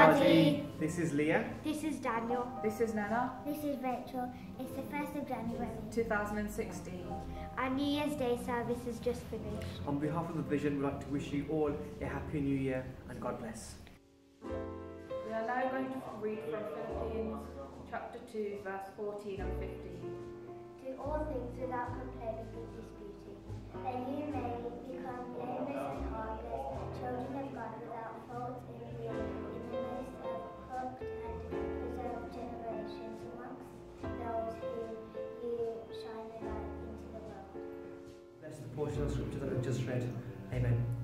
This is Leah. This is Daniel. This is Naina, This is Rachel. It's the 1st of January. 2016. Our New Year's Day service is just finished. On behalf of the Vision, we'd like to wish you all a happy new year and God bless. We are now going to read from Philippians chapter 2, verse 14 and 15. Do all things without complaining and disputing, that you may become blameless and harmless, children of God without fault in the, in the portion of scripture that I've just read. Amen.